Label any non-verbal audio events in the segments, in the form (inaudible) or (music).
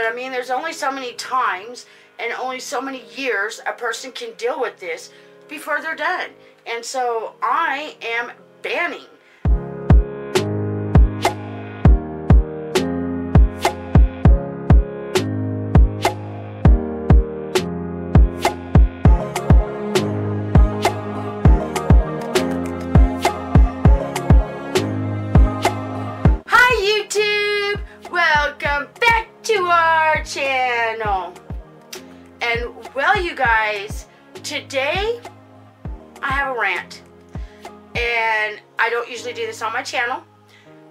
but I mean, there's only so many times and only so many years a person can deal with this before they're done. And so I am banning. This on my channel.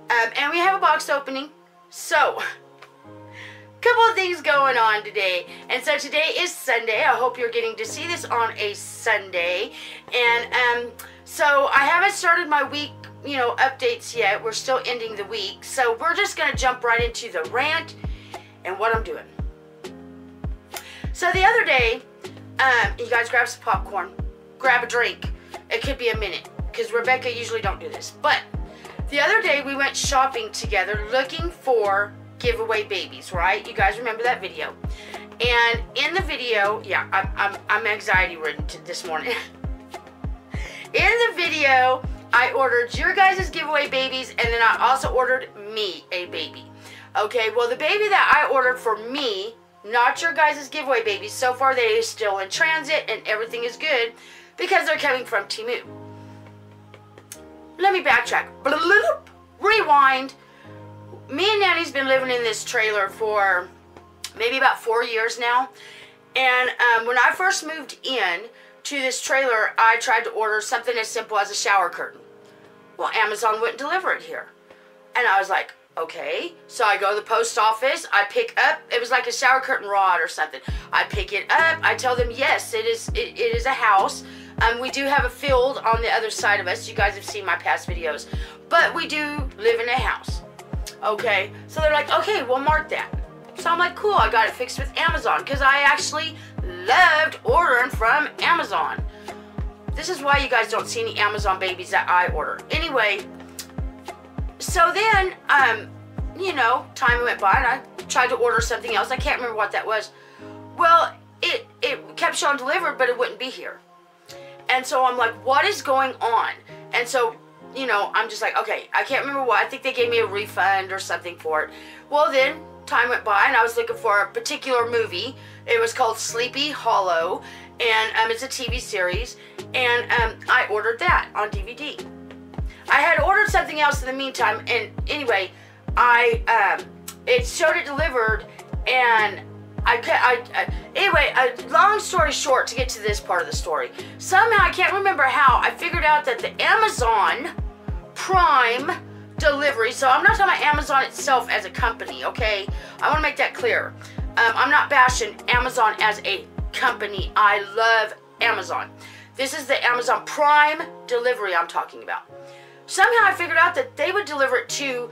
Um, and we have a box opening. So, (laughs) couple of things going on today. And so today is Sunday. I hope you're getting to see this on a Sunday. And um, so I haven't started my week, you know, updates yet. We're still ending the week. So we're just going to jump right into the rant and what I'm doing. So the other day, um, you guys grab some popcorn, grab a drink. It could be a minute because Rebecca usually don't do this. But the other day we went shopping together looking for giveaway babies, right? You guys remember that video. And in the video, yeah, I'm, I'm, I'm anxiety ridden this morning. (laughs) in the video, I ordered your guys' giveaway babies and then I also ordered me a baby. Okay, well the baby that I ordered for me, not your guys' giveaway babies, so far they are still in transit and everything is good because they're coming from Temu. Let me backtrack. Rewind. Me and Nanny's been living in this trailer for maybe about four years now. And um, when I first moved in to this trailer, I tried to order something as simple as a shower curtain. Well, Amazon wouldn't deliver it here. And I was like, okay. So I go to the post office, I pick up, it was like a shower curtain rod or something. I pick it up, I tell them, yes, it is, it, it is a house. Um, we do have a field on the other side of us. You guys have seen my past videos. But we do live in a house. Okay, so they're like, okay, we'll mark that. So I'm like, cool, I got it fixed with Amazon because I actually loved ordering from Amazon. This is why you guys don't see any Amazon babies that I order. Anyway, so then, um, you know, time went by and I tried to order something else. I can't remember what that was. Well, it, it kept showing delivered, but it wouldn't be here. And so I'm like, what is going on? And so, you know, I'm just like, okay, I can't remember what. I think they gave me a refund or something for it. Well, then time went by and I was looking for a particular movie. It was called Sleepy Hollow, and um, it's a TV series. And um, I ordered that on DVD. I had ordered something else in the meantime, and anyway, I um, it showed it delivered, and I, I, I anyway, uh, long story short, to get to this part of the story, somehow I can't remember how I figured out that the Amazon Prime delivery. So I'm not talking about Amazon itself as a company, okay? I want to make that clear. Um, I'm not bashing Amazon as a company. I love Amazon. This is the Amazon Prime delivery I'm talking about. Somehow I figured out that they would deliver it to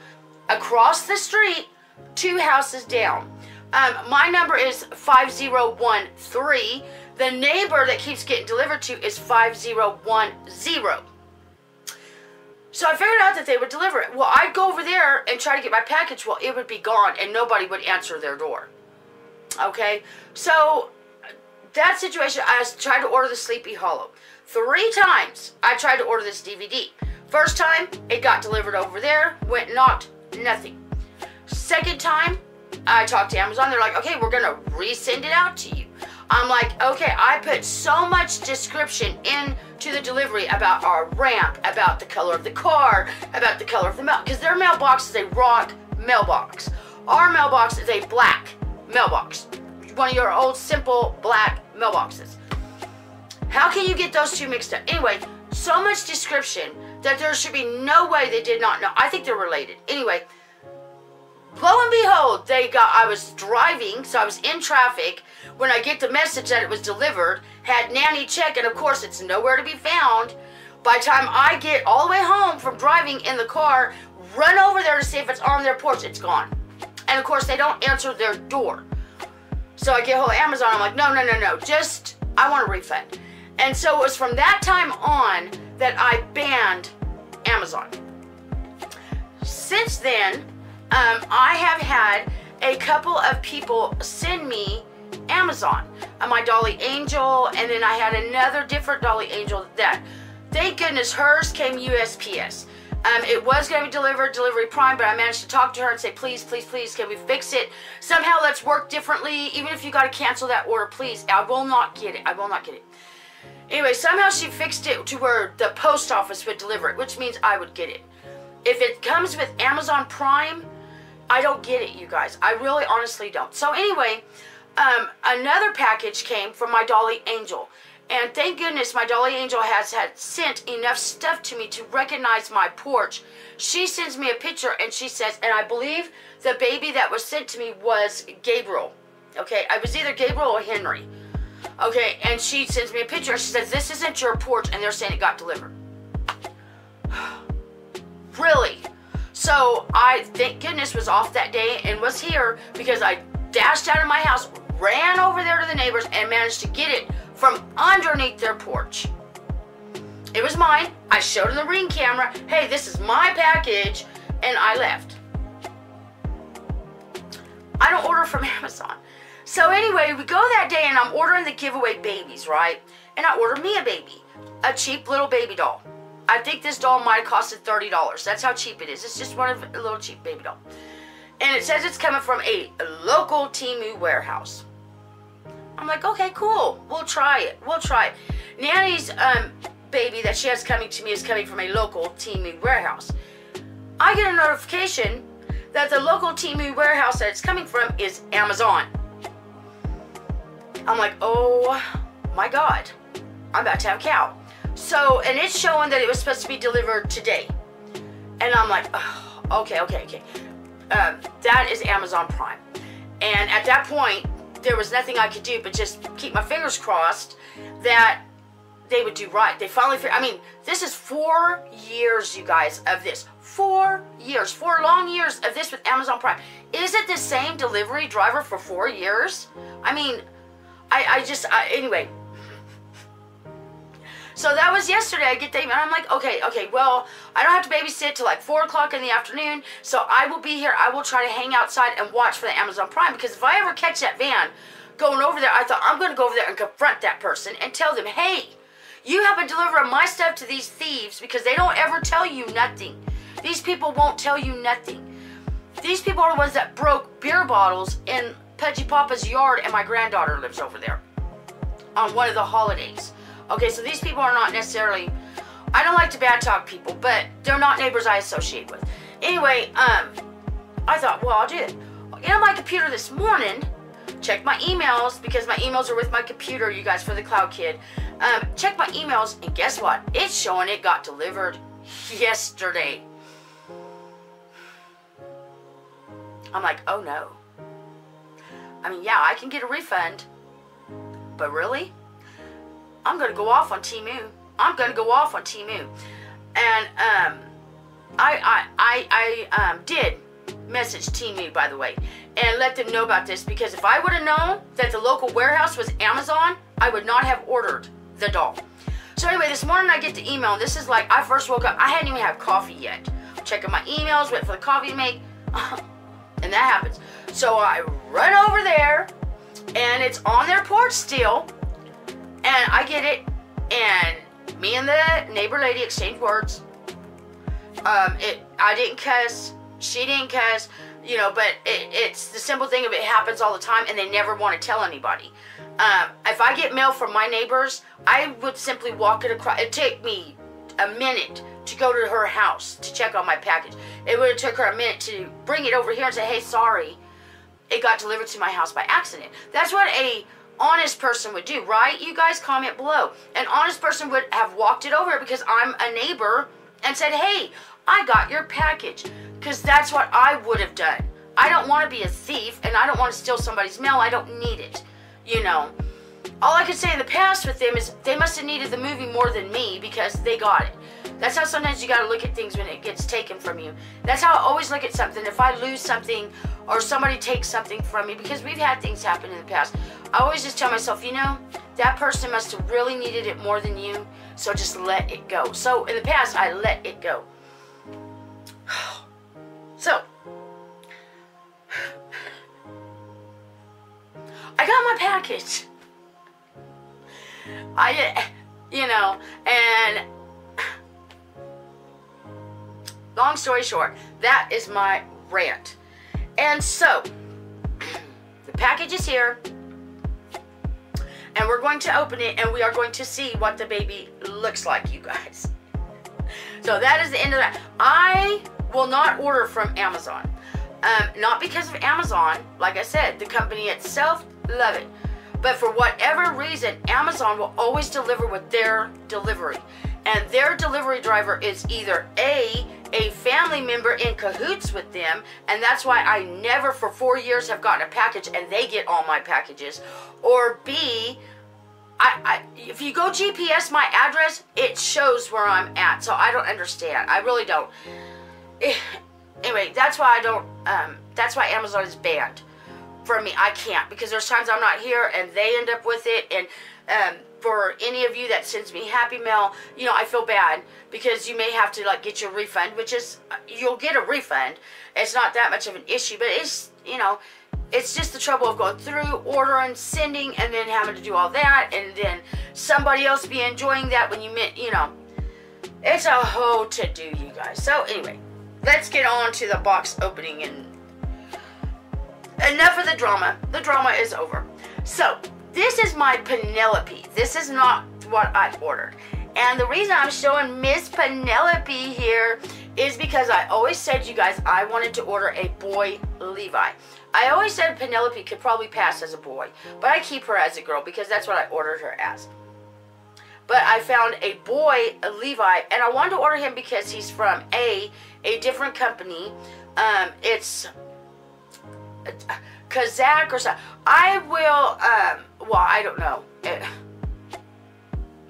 across the street, two houses down. Um, my number is 5013. The neighbor that keeps getting delivered to is 5010. So I figured out that they would deliver it. Well, I'd go over there and try to get my package. Well, it would be gone and nobody would answer their door. Okay? So that situation, I tried to order the Sleepy Hollow. Three times I tried to order this DVD. First time, it got delivered over there, went not, nothing. Second time, I talked to Amazon. They're like, okay, we're to resend it out to you. I'm like, okay, I put so much description into the delivery about our ramp, about the color of the car, about the color of the mail, because their mailbox is a rock mailbox. Our mailbox is a black mailbox. One of your old simple black mailboxes. How can you get those two mixed up? Anyway, so much description that there should be no way they did not know. I think they're related. Anyway, lo and behold, they got, I was driving, so I was in traffic when I get the message that it was delivered, had Nanny check, and of course it's nowhere to be found. By time I get all the way home from driving in the car, run over there to see if it's on their porch, it's gone. And of course they don't answer their door. So I get hold of Amazon, I'm like, no, no, no, no, just, I want a refund. And so it was from that time on that I banned Amazon. Since then, um, I have had a couple of people send me Amazon, uh, my Dolly Angel, and then I had another different Dolly Angel that, thank goodness, hers came USPS. Um, it was going to be delivered, delivery prime, but I managed to talk to her and say, please, please, please, can we fix it? Somehow let's work differently. Even if you got to cancel that order, please. I will not get it. I will not get it. Anyway, somehow she fixed it to where the post office would deliver it, which means I would get it. If it comes with Amazon Prime, I don't get it, you guys. I really honestly don't. So anyway, um, another package came from my Dolly Angel. And thank goodness my Dolly Angel has had sent enough stuff to me to recognize my porch. She sends me a picture and she says, and I believe the baby that was sent to me was Gabriel. Okay, I was either Gabriel or Henry. Okay, and she sends me a picture. And she says, this isn't your porch, and they're saying it got delivered. (sighs) really? So I, thank goodness, was off that day and was here because I dashed out of my house, ran over there to the neighbors, and managed to get it from underneath their porch. It was mine. I showed the ring camera. Hey, this is my package. And I left. I don't order from (laughs) Amazon. So anyway, we go that day and I'm ordering the giveaway babies, right? And I order me a baby. A cheap little baby doll. I think this doll might have costed $30. That's how cheap it is. It's just one of a little cheap baby doll. And it says it's coming from a local Temu warehouse. I'm like, okay, cool. We'll try it. We'll try it. Nanny's um, baby that she has coming to me is coming from a local Temu warehouse. I get a notification that the local Temu warehouse that it's coming from is Amazon. I'm like, oh my God, I'm about to have a cow. So, and it's showing that it was supposed to be delivered today. And I'm like, oh, okay, okay, okay. Um, that is Amazon Prime. And at that point, there was nothing I could do but just keep my fingers crossed that they would do right. They finally I mean, this is four years, you guys, of this. Four years, four long years of this with Amazon Prime. Is it the same delivery driver for four years? I mean, I, I just, I, anyway. So that was yesterday. I get the email. I'm like, okay, okay, well, I don't have to babysit till like 4 o'clock in the afternoon. So I will be here. I will try to hang outside and watch for the Amazon Prime. Because if I ever catch that van going over there, I thought I'm going to go over there and confront that person and tell them, hey, you have been delivering my stuff to these thieves because they don't ever tell you nothing. These people won't tell you nothing. These people are the ones that broke beer bottles in Pudgy Papa's yard, and my granddaughter lives over there on one of the holidays. Okay, so these people are not necessarily. I don't like to bad talk people, but they're not neighbors I associate with. Anyway, um, I thought, well, I'll do it. Get on my computer this morning, check my emails because my emails are with my computer, you guys, for the Cloud Kid. Um, check my emails, and guess what? It's showing it got delivered yesterday. I'm like, oh no. I mean, yeah, I can get a refund. But really? I'm going to go off on Temu. I'm going to go off on Temu. And um, I, I, I, I um, did message Temu, by the way, and let them know about this because if I would have known that the local warehouse was Amazon, I would not have ordered the doll. So anyway, this morning I get the email. And this is like, I first woke up. I hadn't even had coffee yet. Checking my emails, wait for the coffee to make. (laughs) and that happens. So I run over there, and it's on their porch still, and I get it, and me and the neighbor lady exchange words. Um, it I didn't cuss, she didn't cuss, you know, but it, it's the simple thing of it happens all the time, and they never want to tell anybody. Um, if I get mail from my neighbors, I would simply walk it across. It take me a minute to go to her house to check on my package. It would have took her a minute to bring it over here and say, "Hey, sorry, it got delivered to my house by accident." That's what a honest person would do, right? You guys comment below. An honest person would have walked it over because I'm a neighbor and said, "Hey, I got your package." Cuz that's what I would have done. I don't want to be a thief and I don't want to steal somebody's mail. I don't need it. You know. All I could say in the past with them is they must have needed the movie more than me because they got it. That's how sometimes you got to look at things when it gets taken from you. That's how I always look at something. If I lose something or somebody takes something from me, because we've had things happen in the past, I always just tell myself, you know, that person must have really needed it more than you, so just let it go. So in the past, I let it go. (sighs) So, (sighs) I got my package. I, you know, and (sighs) long story short, that is my rant. And so, (clears throat) the package is here, and we're going to open it, and we are going to see what the baby looks like, you guys. (laughs) So that is the end of that. I will not order from Amazon. Um, not because of Amazon, like I said, the company itself, love it. But for whatever reason, Amazon will always deliver with their delivery. And their delivery driver is either A, a family member in cahoots with them, and that's why I never for four years have gotten a package and they get all my packages. Or B, I, I, if you go GPS my address, it shows where I'm at. So I don't understand. I really don't. (sighs) anyway, that's why I don't. Um, that's why Amazon is banned for me. I can't because there's times I'm not here and they end up with it. And um, for any of you that sends me Happy Mail, you know I feel bad because you may have to like get your refund, which is you'll get a refund. It's not that much of an issue, but it's you know it's just the trouble of going through, ordering, sending, and then having to do all that, and then somebody else be enjoying that when you meant, you know, it's a whole to do, you guys. So anyway, let's get on to the box opening and enough of the drama. The drama is over. So this is my Penelope. This is not what I ordered. And the reason I'm showing Miss Penelope here is because I always said, you guys, I wanted to order a boy Levi. I always said Penelope could probably pass as a boy, but I keep her as a girl because that's what I ordered her as. But I found a boy, a Levi, and I wanted to order him because he's from A, a different company. Um, it's Kazakh or something. I will, um, well, I don't know.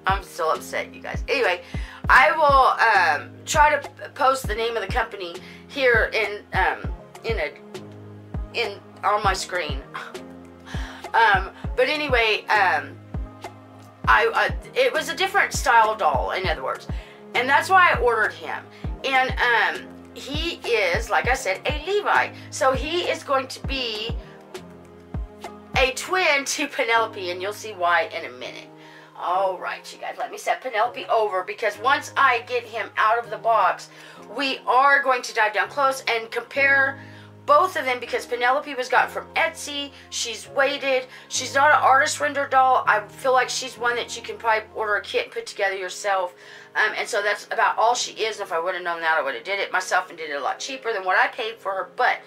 I'm still upset, you guys. Anyway, I will um, try to post the name of the company here in um, in a in on my screen. um, but anyway, um, I uh, it was a different style doll, in other words, and that's why I ordered him. And um, he is, like I said, a Levi, so he is going to be a twin to (laughs) Penelope, and you'll see why in a minute. All right, you guys, let me set Penelope over because once I get him out of the box, we are going to dive down close and compare both of them because Penelope was got from Etsy. She's weighted. She's not an artist render doll. I feel like she's one that you can probably order a kit and put together yourself. Um, and so that's about all she is. If I would have known that, I would have did it myself and did it a lot cheaper than what I paid for her. But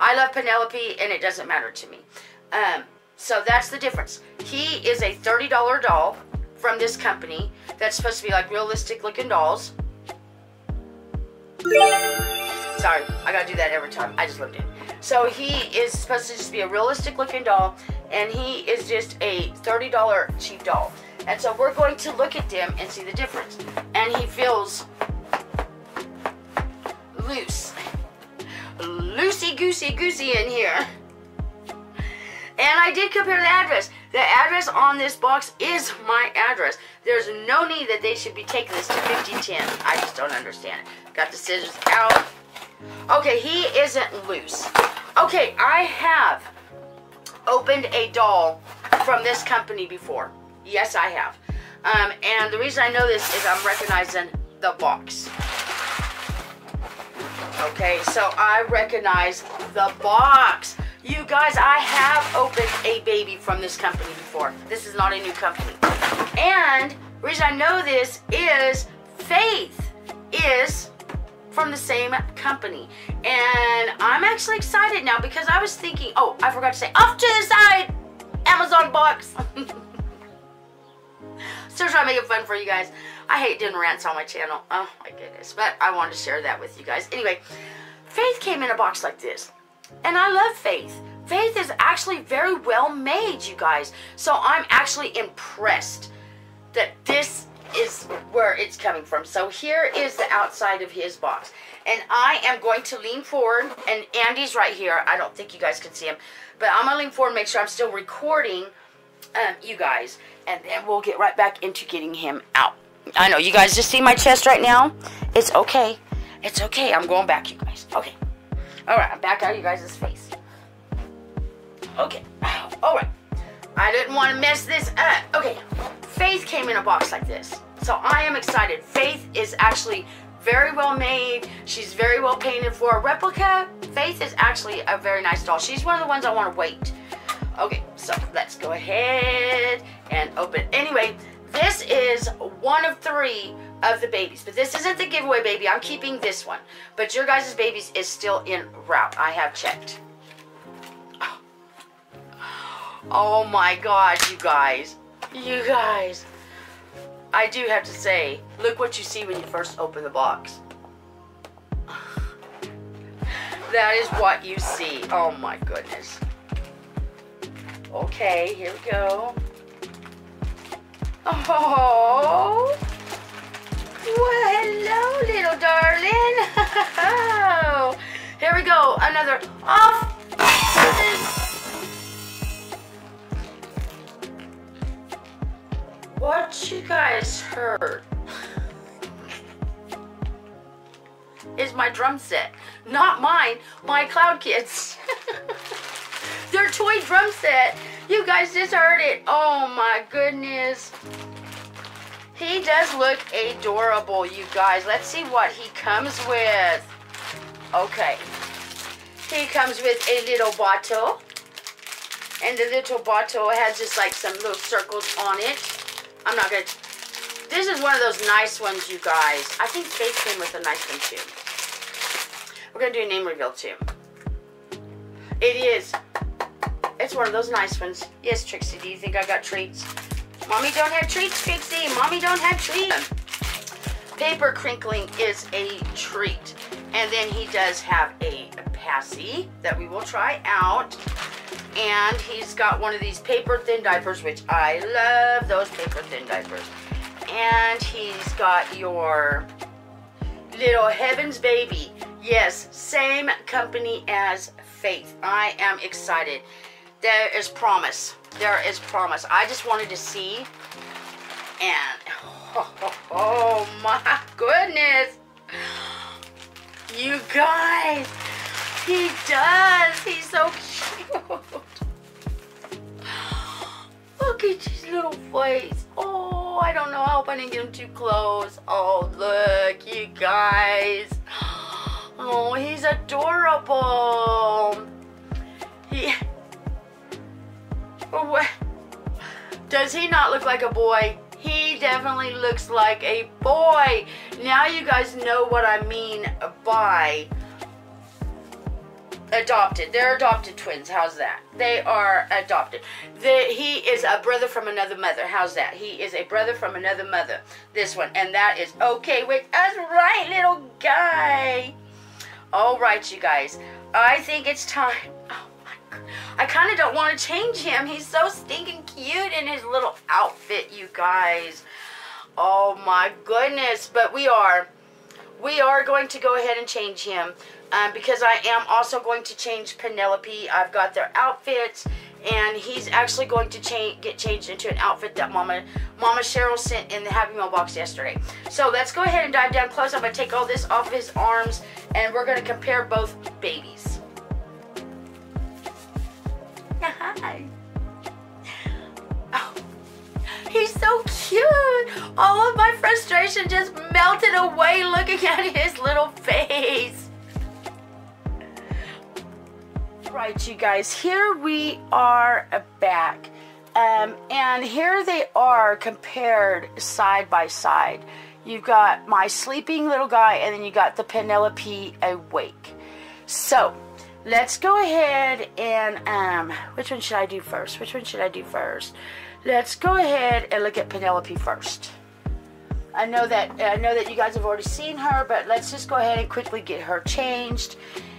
I love Penelope and it doesn't matter to me. Um, so that's the difference. He is a $30 doll from this company that's supposed to be like realistic looking dolls. Sorry, I gotta do that every time. I just looked in. So he is supposed to just be a realistic looking doll, and he is just a $30 cheap doll. And so we're going to look at them and see the difference. And he feels loose. Loosey goosey goosey in here. And I did compare the address. The address on this box is my address. There's no need that they should be taking this to 5010. I just don't understand it. Got the scissors out. Okay, he isn't loose. Okay, I have opened a doll from this company before. Yes, I have. Um, and the reason I know this is I'm recognizing the box. Okay, so I recognize the box. You guys, I have opened a baby from this company before. This is not a new company. And the reason I know this is Faith is from the same company. And I'm actually excited now because I was thinking, oh, I forgot to say, off to the side, Amazon box. (laughs) Still trying to make it fun for you guys. I hate doing rants on my channel. Oh my goodness. But I wanted to share that with you guys. Anyway, Faith came in a box like this. And I love Faith. Faith is actually very well made, you guys. So I'm actually impressed that this is where it's coming from. So here is the outside of his box. And I am going to lean forward, and Andy's right here. I don't think you guys can see him. But I'm going to lean forward and make sure I'm still recording um, you guys. And then we'll get right back into getting him out. I know, you guys just see my chest right now. It's okay. It's okay. I'm going back, you guys. Okay. All right, I'm back out of you guys' face. Okay. All right. I didn't want to mess this up. Okay, Faith came in a box like this. So I am excited. Faith is actually very well made. She's very well painted for a replica. Faith is actually a very nice doll. She's one of the ones I want to wait. Okay, so let's go ahead and open. Anyway, this is one of three of the babies, but this isn't the giveaway baby. I'm keeping this one. But your guys' babies is still in route. I have checked. Oh my god, you guys. You guys. I do have to say, look what you see when you first open the box. (sighs) That is what you see. Oh my goodness. Okay, here we go. Oh. Well, hello, little darling. (laughs) Here we go. Another off. What you guys heard is my drum set. Not mine, my Cloud Kids. (laughs) Toy drum set. You guys just heard it. Oh my goodness. He does look adorable, you guys. Let's see what he comes with. Okay. He comes with a little bottle. And the little bottle has just like some little circles on it. I'm not gonna... This is one of those nice ones, you guys. I think Faith came with a nice one, too. We're gonna do a name reveal, too. It is. It's one of those nice ones. Yes, Trixie, do you think I got treats? Mommy don't have treats, Trixie. Mommy don't have treats. Paper crinkling is a treat. And then he does have a passy that we will try out. And he's got one of these paper thin diapers, which I love those paper thin diapers. And he's got your little Heaven's Baby. Yes, same company as Faith. I am excited. There is promise. There is promise. I just wanted to see. And, oh, (laughs) oh, oh my goodness. You guys, he does. He's so cute. (laughs) Look at his little face. Oh, I don't know. I hope I didn't get him too close. Oh, look, you guys. (gasps) Oh, he's adorable. He. Does he not look like a boy? He definitely looks like a boy. Now you guys know what I mean by adopted. They're adopted twins. How's that? They are adopted. The, he is a brother from another mother. How's that? He is a brother from another mother. This one. And that is okay with us, right, little guy? All right, you guys. I think it's time. I kind of don't want to change him. He's so stinking cute in his little outfit, you guys. Oh my goodness. But we are. We are going to go ahead and change him um, because I am also going to change Penelope. I've got their outfits, and he's actually going to change, get changed into an outfit that Mama Mama Cheryl sent in the Happy Mail box yesterday. So let's go ahead and dive down close. I'm going to take all this off his arms, and we're going to compare both babies. Hi. Oh, he's so cute. All of my frustration just melted away looking at his little face. right, you guys, here we are back. Um, and here they are compared side by side. You've got my sleeping little guy, and then you got the Penelope awake. So, let's go ahead and, um, which one should I do first? Which one should I do first? Let's go ahead and look at Penelope first. I know that I know that you guys have already seen her, but let's just go ahead and quickly get her changed.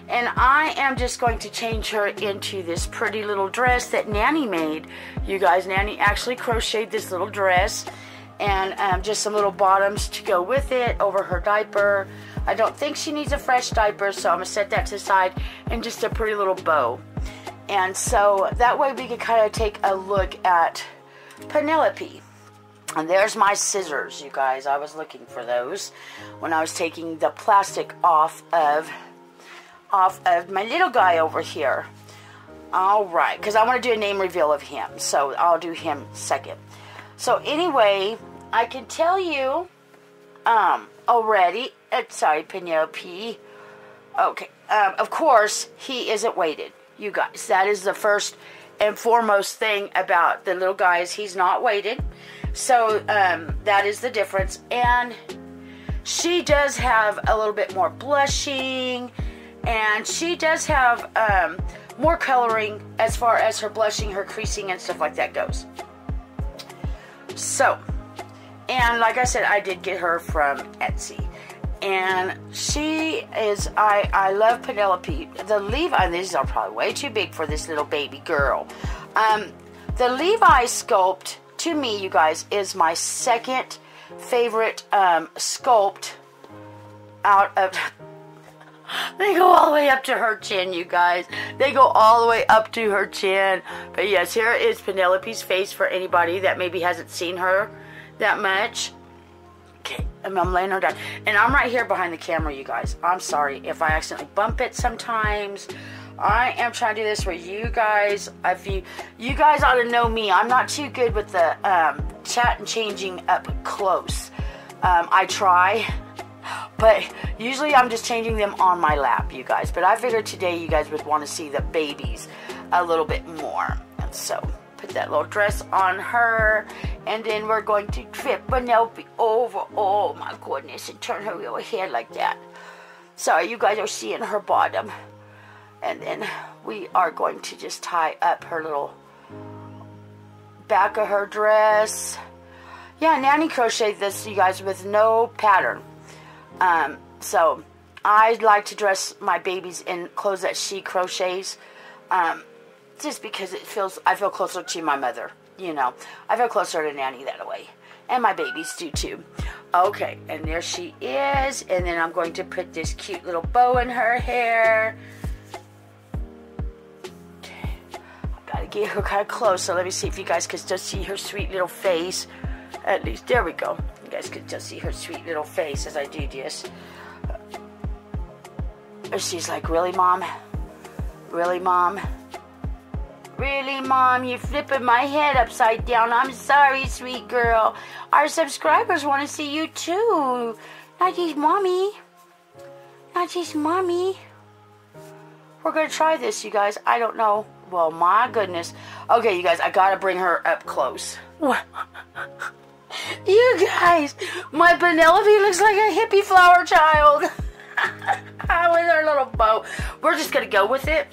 And I am just going to change her into this pretty little dress that Nanny made. You guys, Nanny actually crocheted this little dress and um, just some little bottoms to go with it over her diaper. I don't think she needs a fresh diaper, so I'm going to set that to the side and just a pretty little bow. And so that way we can kind of take a look at Penelope. And there's my scissors, you guys. I was looking for those when I was taking the plastic off of off of my little guy over here. All right, because I want to do a name reveal of him, so I'll do him second. So anyway, I can tell you, um, already. Sorry, Penelope. Okay, um, of course he isn't weighted, you guys. That is the first and foremost thing about the little guys. He's not weighted, so um, that is the difference. And she does have a little bit more blushing, and she does have um, more coloring as far as her blushing, her creasing, and stuff like that goes. So, and like I said, I did get her from Etsy. And she is, I, I love Penelope. The Levi, these are probably way too big for this little baby girl. Um, the Levi sculpt, to me, you guys, is my second favorite um, sculpt out of. (laughs) They go all the way up to her chin, you guys. They go all the way up to her chin. But yes, here is Penelope's face for anybody that maybe hasn't seen her that much. Okay, I'm laying her down. And I'm right here behind the camera, you guys. I'm sorry if I accidentally bump it sometimes. I am trying to do this for you guys. If you you guys ought to know me. I'm not too good with the um, chat and changing up close. Um, I try, but usually I'm just changing them on my lap, you guys. But I figured today you guys would want to see the babies a little bit more, and so put that little dress on her, and then we're going to trip Penelope over. Oh my goodness, and turn her little hair like that. Sorry, you guys are seeing her bottom. And then we are going to just tie up her little back of her dress. Yeah, Nanny crocheted this, you guys, with no pattern. Um, so I like to dress my babies in clothes that she crochets. Um, just because it feels, I feel closer to my mother, you know. I feel closer to Nanny that way. And my babies do too. Okay, and there she is. And then I'm going to put this cute little bow in her hair. Okay, I've Gotta get her kind of close, so let me see if you guys can still see her sweet little face. At least, there we go. You guys can still see her sweet little face as I do this. She's like, really, Mom? Really, Mom? Really, Mom? You're flipping my head upside down. I'm sorry, sweet girl. Our subscribers want to see you too. Not just Mommy. Not just Mommy. We're going to try this, you guys. I don't know. Well, my goodness. Okay, you guys, I gotta bring her up close. (laughs) you guys, my Penelope looks like a hippie flower child. (laughs) with her little bow. We're just gonna go with it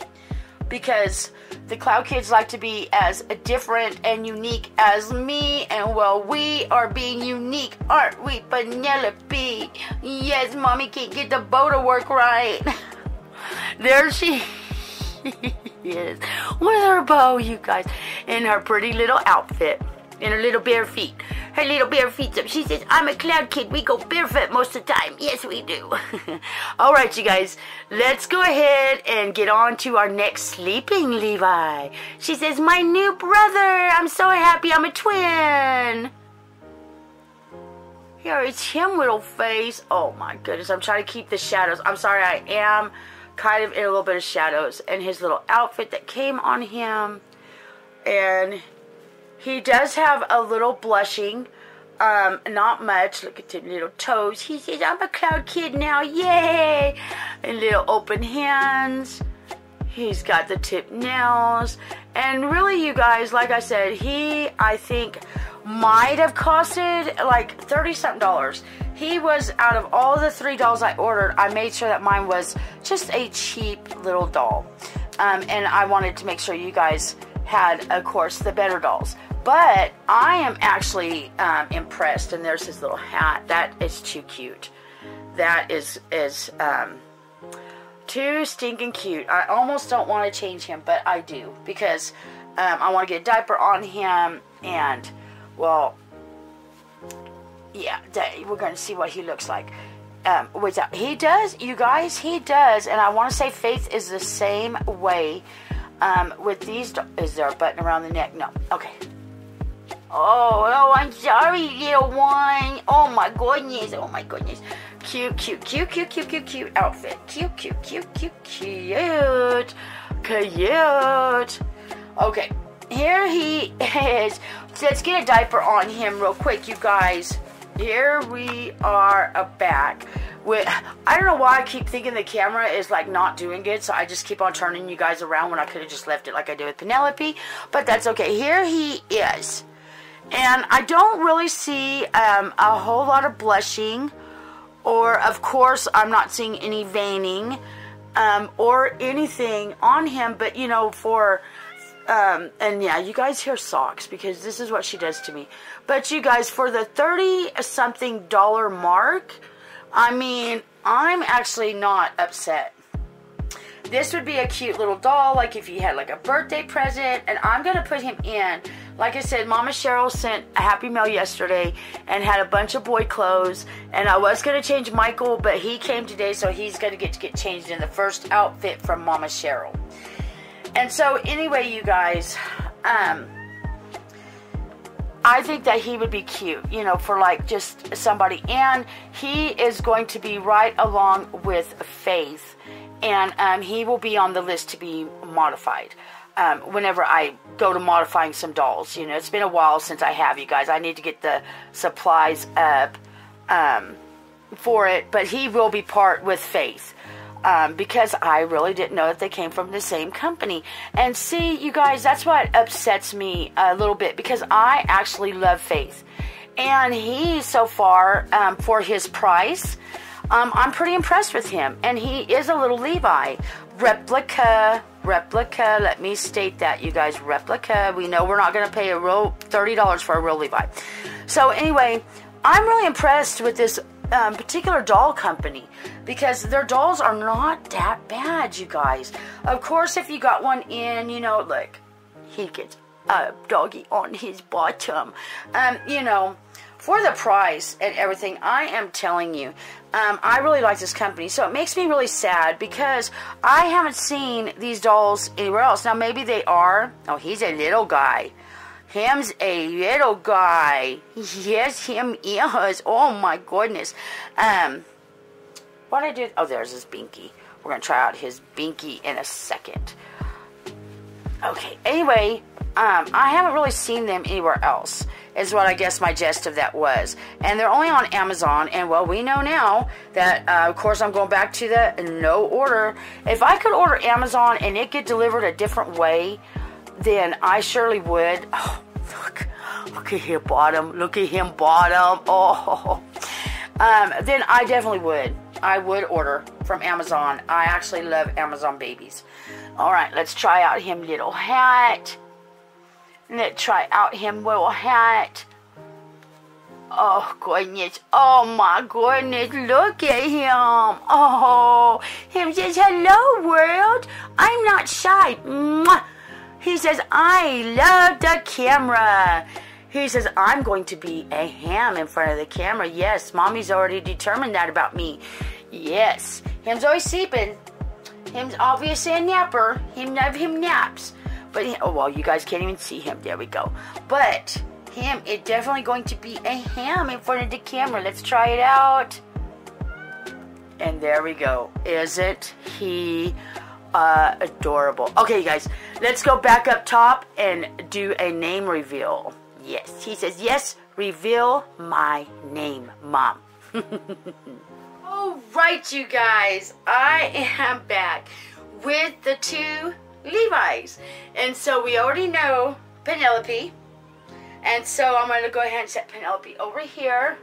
because the Cloud Kids like to be as different and unique as me, and well, we are being unique, aren't we, Penelope? Yes, mommy can't get the bow to work right. (laughs) there she (laughs) is With her bow, you guys. In her pretty little outfit. In her little bare feet. Her little bare feet up. She says, I'm a cloud kid. We go barefoot most of the time. Yes, we do. (laughs) All right, you guys. Let's go ahead and get on to our next sleeping Levi. She says, my new brother. I'm so happy I'm a twin. Here it's him, little face. Oh my goodness. I'm trying to keep the shadows. I'm sorry, I am kind of in a little bit of shadows and his little outfit that came on him and he does have a little blushing um, not much look at the little toes. He says I'm a cloud kid now yay! And little open hands. He's got the tip nails. And really you guys like I said he I think might have costed like 30 something dollars. He was out of all the three dolls I ordered I made sure that mine was just a cheap little doll. Um, and I wanted to make sure you guys had of course the better dolls but I am actually um, impressed and there's his little hat that is too cute that is is um, too stinking cute I almost don't want to change him but I do because um, I want to get a diaper on him and well, yeah, we're going to see what he looks like. Um? He does, you guys, he does. And I want to say Faith is the same way um, with these. Is there a button around the neck? No. Okay. Oh, oh, I'm sorry, little one. Oh my goodness. Oh my goodness. Cute, cute, cute, cute, cute, cute, cute outfit. Cute, cute, cute, cute, cute. Cute. Okay, here he is. Let's get a diaper on him real quick, you guys. Here we are back. With, I don't know why I keep thinking the camera is like not doing good, so I just keep on turning you guys around when I could have just left it like I did with Penelope. But that's okay. Here he is. And I don't really see um, a whole lot of blushing, or of course, I'm not seeing any veining um, or anything on him, but you know, for. Um, and yeah, you guys hear socks because this is what she does to me. But you guys, for the 30 something dollar mark, I mean, I'm actually not upset. This would be a cute little doll, like if you had like a birthday present, and I'm gonna put him in like I said, Mama Cheryl sent a happy mail yesterday and had a bunch of boy clothes. And I was going to change Michael, but he came today, so he's going to get to get changed in the first outfit from Mama Cheryl. And so, anyway, you guys, um, I think that he would be cute, you know, for like just somebody. And he is going to be right along with Faith. And um, he will be on the list to be modified um, whenever I go to modifying some dolls. You know, it's been a while since I have you guys. I need to get the supplies up um, for it, but he will be part with Faith. Um, because I really didn't know that they came from the same company. And see, you guys, that's what upsets me a little bit because I actually love Faith. And he, so far, um, for his price, um, I'm pretty impressed with him. And he is a little Levi. Replica replica. Let me state that, you guys. Replica. We know we're not going to pay a real $30 for a real Levi. So, anyway, I'm really impressed with this um, particular doll company because their dolls are not that bad, you guys. Of course, if you got one in, you know, like he gets a doggy on his bottom. Um, you know, for the price and everything, I am telling you, um, I really like this company. So it makes me really sad because I haven't seen these dolls anywhere else. Now, maybe they are. Oh, he's a little guy. Him's a little guy. Yes, him is. Oh, my goodness. Um, what I did... Oh, there's his binky. We're going to try out his binky in a second. Okay, anyway, um, I haven't really seen them anywhere else is what I guess my gist of that was. And they're only on Amazon. And well, we know now that, uh, of course, I'm going back to the no order. If I could order Amazon and it get delivered a different way, then I surely would. Oh, look, look at him bottom. Look at him bottom. Oh, um, then I definitely would. I would order from Amazon. I actually love Amazon babies. All right, let's try out him little hat. Let's try out him little hat. Oh goodness. Oh my goodness. Look at him. Oh, him says, hello world. I'm not shy. Mwah. He says, I love the camera. He says, I'm going to be a ham in front of the camera. Yes, mommy's already determined that about me. Yes. Him's always sleeping. Him's obviously a napper. Him him naps. But, oh, well, you guys can't even see him. There we go. But, him is definitely going to be a ham in front of the camera. Let's try it out. And there we go. Isn't he uh, adorable? Okay, you guys, let's go back up top and do a name reveal. Yes, he says, yes, reveal my name, Mom. (laughs) All right, you guys, I am back with the two Levi's. And so we already know Penelope. And so I'm going to go ahead and set Penelope over here.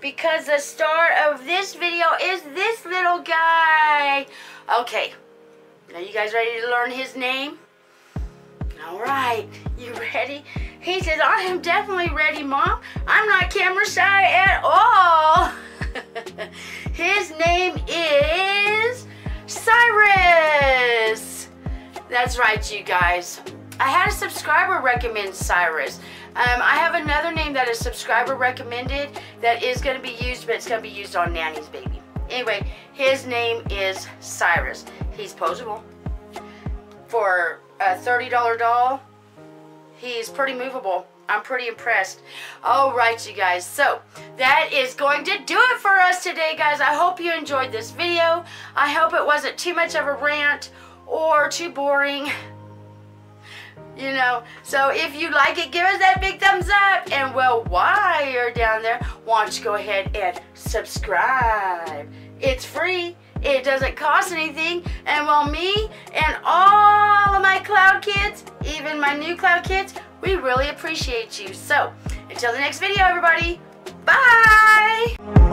Because the star of this video is this little guy. Okay. Now you guys ready to learn his name? Alright. You ready? He says, I am definitely ready, Mom. I'm not camera shy at all. (laughs) his name is Cyrus. That's right, you guys. I had a subscriber recommend Cyrus. Um, I have another name that a subscriber recommended that is going to be used, but it's going to be used on Nanny's baby. Anyway, his name is Cyrus. He's posable. For a $30 doll, he's pretty movable. I'm pretty impressed. All right, you guys. So, that is going to do it for us today, guys. I hope you enjoyed this video. I hope it wasn't too much of a rant or too boring. You know, so if you like it, give us that big thumbs up. And well, while you're down there, why don't you go ahead and subscribe? It's free. It doesn't cost anything. And well, me and all of my cloud kids, even my new cloud kids, we really appreciate you. So, until the next video, everybody, bye!